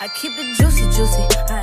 I keep it juicy, juicy.